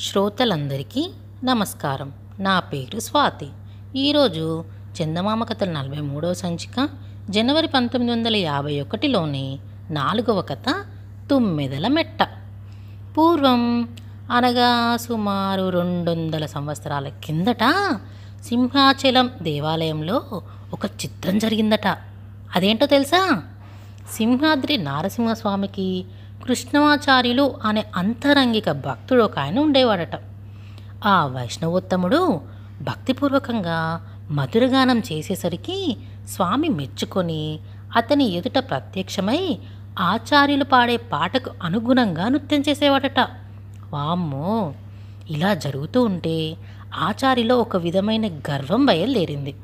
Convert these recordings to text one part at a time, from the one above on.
శ్రోతలందరికీ నమస్కారం. నా పేరు స్వాతి. ఈరోజు చందమామ కథల నలభై మూడవ సంచిక జనవరి పంతొమ్మిది వందల యాభై ఒకటిలోని నాలుగవ కథ తుమ్మెదల మెట్ట. పూర్వం అనగా సుమారు రెండు వందల సంవత్సరాల కిందట సింహాచలం దేవాలయంలో ఒక చిత్రం జరిగిందట. అదేంటో తెలుసా? సింహాద్రి నారసింహస్వామికి కృష్ణమాచార్యులు అనే అంతరంగిక భక్తుడు ఒక ఆయన ఉండేవాడట. ఆ వైష్ణవోత్తముడు భక్తిపూర్వకంగా మధురగానం చేసేసరికి స్వామి మెచ్చుకొని అతని ఎదుట ప్రత్యక్షమై ఆచార్యులు పాడే పాటకు అనుగుణంగా నృత్యం చేసేవాడట. వామ్మో! ఇలా జరుగుతూ ఉంటే ఆచార్యులో ఒక విధమైన గర్వం బయలుదేరింది.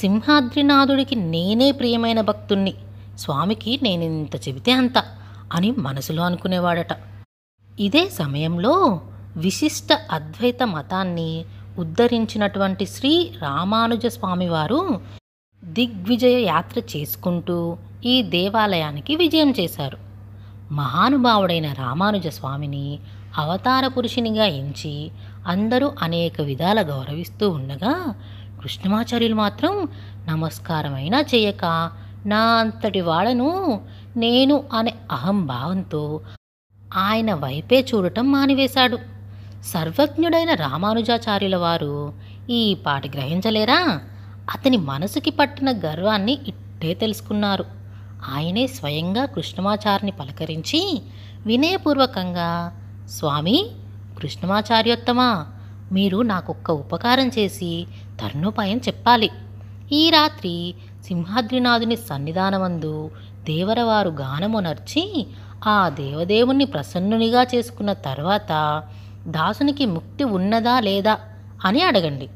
సింహాద్రినాథుడికి నేనే ప్రియమైన భక్తుణ్ణి. స్వామికి నేనింత చెబితే అంత. అని మనసులో అనుకునేవాడట. ఇదే సమయంలో విశిష్ట అద్వైత మతాన్ని ఉద్ధరించినటువంటి శ్రీ రామానుజ స్వామివారు దిగ్విజయ యాత్ర చేసుకుంటూ ఈ దేవాలయానికి విజయం చేశారు. మహానుభావుడైన రామానుజ స్వామిని అవతార పురుషునిగా ఎంచి అందరూ అనేక విధాల గౌరవిస్తూ ఉండగా కృష్ణమాచార్యులు మాత్రం నమస్కారమైనా చేయక నా అంతటి వాడను నేను అనే అహంభావంతో ఆయన వైపే చూడటం మానివేశాడు. సర్వజ్ఞుడైన రామానుజాచార్యుల వారు ఈ పాట గ్రహించలేరా? అతని మనసుకి పట్టిన గర్వాన్ని ఇట్టే తెలుసుకున్నారు. ఆయనే స్వయంగా కృష్ణమాచారిని పలకరించి వినయపూర్వకంగా స్వామి కృష్ణమాచార్యోత్తమా మీరు నాకొక్క ఉపకారం చేసి తరుణోపాయం చెప్పాలి. ఈ రాత్రి సింహాద్రినాథుని సన్నిధానమందు దేవరవారు గానమునర్చి ఆ దేవదేవుణ్ణి ప్రసన్నునిగా చేసుకున్న తర్వాత దాసునికి ముక్తి ఉన్నదా లేదా అని అడగండి.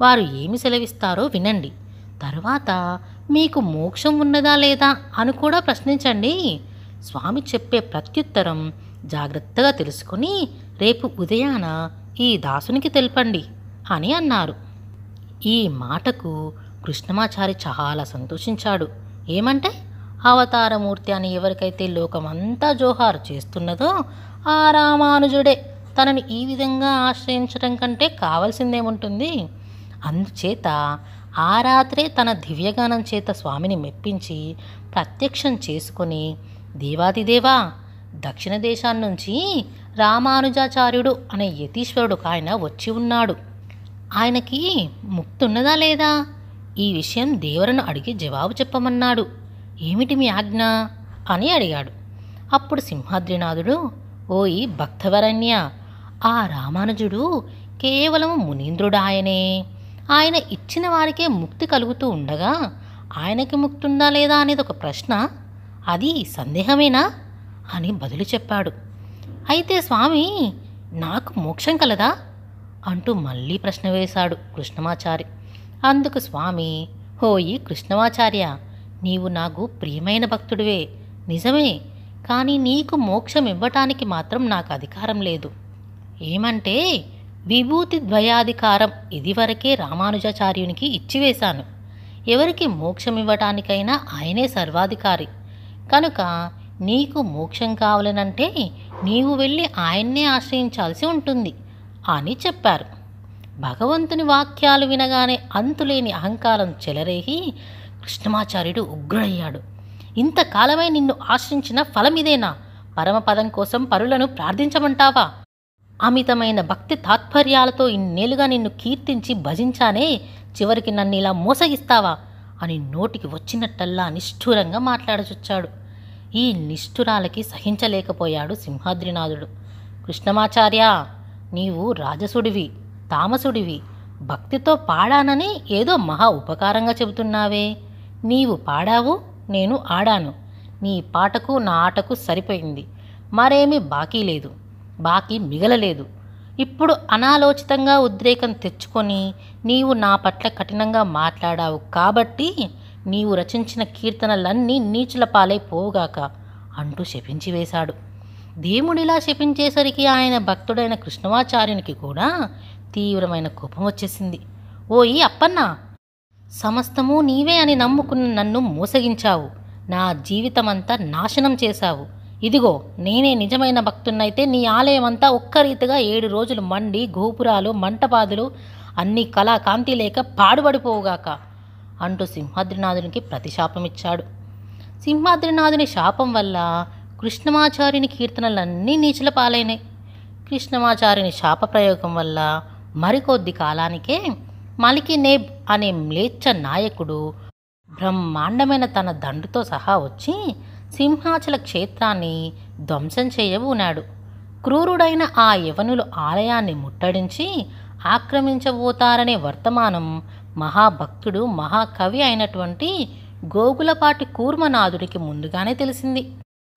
వారు ఏమి సెలవిస్తారో వినండి. తర్వాత మీకు మోక్షం ఉన్నదా లేదా అని కూడా ప్రశ్నించండి. స్వామి చెప్పే ప్రత్యుత్తరం జాగ్రత్తగా తెలుసుకొని రేపు ఉదయాన ఈ దాసునికి తెలపండి అని అన్నారు. ఈ మాటకు కృష్ణమాచారి చాలా సంతోషించాడు. ఏమంటే అవతారమూర్తి అని ఎవరికైతే లోకమంతా జోహారు చేస్తున్నదో ఆ రామానుజుడే తనని ఈ విధంగా ఆశ్రయించడం కంటే కావలసిందేముంటుంది? అందుచేత ఆ రాత్రే తన దివ్యగానం చేత స్వామిని మెప్పించి ప్రత్యక్షం చేసుకొని దేవాదిదేవా దక్షిణ దేశాన్నించి రామానుజాచార్యుడు అనే యతీశ్వరుడు ఆయన వచ్చి ఉన్నాడు. ఆయనకి ముక్తున్నదా లేదా? ఈ విషయం దేవరను అడిగి జవాబు చెప్పమన్నాడు. ఏమిటి మీ ఆజ్ఞ? అని అడిగాడు. అప్పుడు సింహాద్రినాథుడు ఓయి భక్తవరణ్య ఆ రామానుజుడు కేవలం మునీంద్రుడాయనే. ఆయన ఇచ్చిన వారికే ముక్తి కలుగుతూ ఉండగా ఆయనకి ముక్తి ఉందా లేదా అనేది ఒక ప్రశ్న? అది సందేహమేనా? అని బదులు చెప్పాడు. అయితే స్వామి నాకు మోక్షం కలదా? అంటూ మళ్ళీ ప్రశ్న వేశాడు కృష్ణమాచారి. అందుకు స్వామి హోయి కృష్ణమాచార్య నీవు నాకు ప్రియమైన భక్తుడివే నిజమే కానీ నీకు మోక్షం ఇవ్వటానికి మాత్రం నాకు అధికారం లేదు. ఏమంటే విభూతి ద్వయాధికారం ఇదివరకే రామానుజాచార్యునికి ఇచ్చివేశాను. ఎవరికి మోక్షం ఇవ్వటానికైనా ఆయనే సర్వాధికారి. కనుక నీకు మోక్షం కావాలనంటే నీవు వెళ్ళి ఆయన్నే ఆశ్రయించాల్సి ఉంటుంది అని చెప్పారు. భగవంతుని వాక్యాలు వినగానే అంతులేని అహంకారం చెలరేగి కృష్ణమాచార్యుడు ఉగ్రుడయ్యాడు. ఇంతకాలమై నిన్ను ఆశ్రయించిన ఫలమిదేనా? పరమపదం కోసం పరులను ప్రార్థించమంటావా? అమితమైన భక్తి తాత్పర్యాలతో ఇన్నేళ్ళుగా నిన్ను కీర్తించి భజించానే చివరికి నన్ను ఇలా మోసగిస్తావా? అని నోటికి వచ్చినట్టల్లా నిష్ఠూరంగా మాట్లాడచొచ్చాడు. ఈ నిష్ఠురాలకి సహించలేకపోయాడు సింహాద్రినాథుడు. కృష్ణమాచార్య నీవు రాజసుడివి. తామసుడివి. భక్తితో పాడానని ఏదో మహా ఉపకారంగా చెబుతున్నావే. నీవు పాడావు నేను ఆడాను. నీ పాటకు నా ఆటకు సరిపోయింది. మరేమీ బాకీ లేదు. బాకీ మిగలలేదు. ఇప్పుడు అనాలోచితంగా ఉద్రేకం తెచ్చుకొని నీవు నా పట్ల కఠినంగా మాట్లాడావు కాబట్టి నీవు రచించిన కీర్తనలన్నీ నీచుల పాలై పోవుగాక అంటూ శపించి వేశాడు. దేవుడిలా శపించేసరికి ఆయన భక్తుడైన కృష్ణమాచార్యునికి కూడా తీవ్రమైన కోపం వచ్చేసింది. ఓయి అప్పన్నా! సమస్తము నీవే అని నమ్ముకున్న నన్ను మోసగించావు. నా జీవితమంతా నాశనం చేశావు. ఇదిగో నేనే నిజమైన భక్తున్నైతే నీ ఆలయం అంతా ఒక్క రీతిగా ఏడు రోజులు మండి గోపురాలు మంటపాదులు అన్ని కళా కాంతి లేక పాడుబడిపోవుగాక అంటూ సింహాద్రినాథునికి ప్రతిశాపమిచ్చాడు. సింహాద్రినాథుని శాపం వల్ల కృష్ణమాచార్యుని కీర్తనలన్నీ నీచుల పాలైనాయి కృష్ణమాచార్యుని శాప ప్రయోగం వల్ల మరికొద్ది కాలానికే మలికినేబ్ అనే మ్లేచ్ఛ నాయకుడు బ్రహ్మాండమైన తన దండుతో సహా వచ్చి సింహాచల క్షేత్రాన్ని ధ్వంసం చేయబూనాడు. క్రూరుడైన ఆ యవనులు ఆలయాన్ని ముట్టడించి ఆక్రమించబోతారనే వర్తమానం మహాభక్తుడు మహాకవి అయినటువంటి గోగులపాటి కూర్మనాథుడికి ముందుగానే తెలిసింది.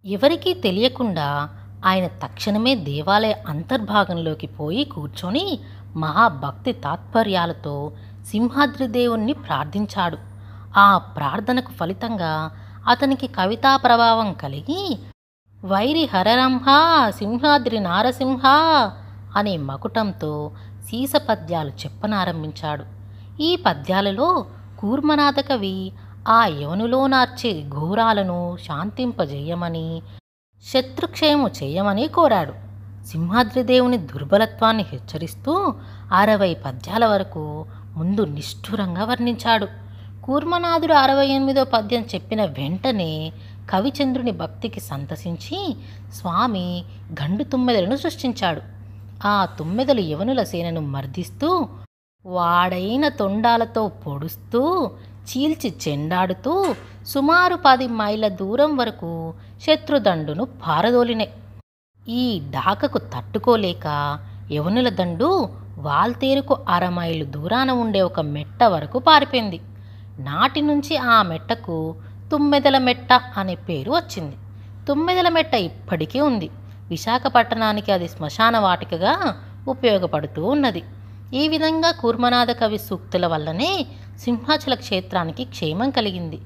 ఎవరికీ తెలియకుండా ఆయన తక్షణమే దేవాలయ అంతర్భాగంలోకి పోయి కూర్చొని మహాభక్తి తాత్పర్యాలతో సింహాద్రి దేవుణ్ణి ప్రార్థించాడు. ఆ ప్రార్థనకు ఫలితంగా అతనికి కవితా ప్రభావం కలిగి వైరి హరరంహ సింహాద్రి నారసింహ అనే మకుటంతో సీస పద్యాలు చెప్పనారంభించాడు. ఈ పద్యాలలో కూర్మనాథ కవి ఆ యవనులో నార్చే ఘోరాలను శాంతింపజేయమని శత్రుక్షయము చేయమని కోరాడు. సింహాద్రిదేవుని దుర్బలత్వాన్ని హెచ్చరిస్తూ అరవై పద్యాల వరకు ముందు నిష్ఠురంగా వర్ణించాడు. కూర్మనాథుడు అరవై ఎనిమిదో పద్యం చెప్పిన వెంటనే కవిచంద్రుని భక్తికి సంతసించి స్వామి గండు తుమ్మెదలను సృష్టించాడు. ఆ తుమ్మెదలు యవనుల సేనను మర్దిస్తూ వాడైన తొండాలతో పొడుస్తూ చీల్చి చెండాడుతూ సుమారు పది మైళ్ళ దూరం వరకు శత్రుదండును పారదోలినాయి. ఈ డాకకు తట్టుకోలేక యవనుల దండు వాల్తేరుకు అరమైలు దూరాన ఉండే ఒక మెట్ట వరకు పారిపోయింది. నాటి నుంచి ఆ మెట్టకు తుమ్మెదల మెట్ట అనే పేరు వచ్చింది. తుమ్మెదల మెట్ట ఇప్పటికీ ఉంది. విశాఖపట్టణానికి అది శ్మశాన వాటికగా ఉపయోగపడుతూ ఉన్నది. ఈ విధంగా కూర్మనాథ కవి సూక్తుల వల్లనే సింహాచల క్షేత్రానికి క్షేమం కలిగింది.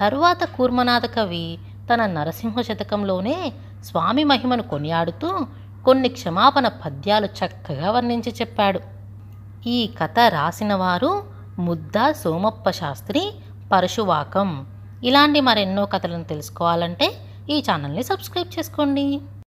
తరువాత కూర్మనాథ కవి తన నరసింహ శతకంలోనే స్వామి మహిమను కొనియాడుతూ కొన్ని క్షమాపణ పద్యాలు చక్కగా వర్ణించి చెప్పాడు. ఈ కథ రాసినవారు ముద్దా ముద్ద సోమప్ప శాస్త్రి పరశువాకం. ఇలాంటి మరెన్నో కథలను తెలుసుకోవాలంటే ఈ ఛానల్ని సబ్స్క్రైబ్ చేసుకోండి.